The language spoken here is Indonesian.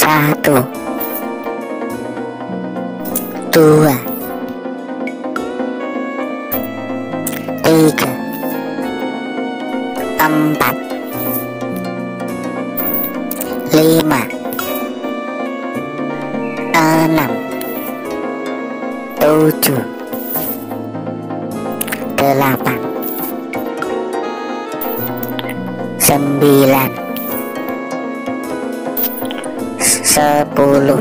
satu. Dua. Tiga. Empat. Lima. Enam. Tujuh delapan. Sembilan. Sepuluh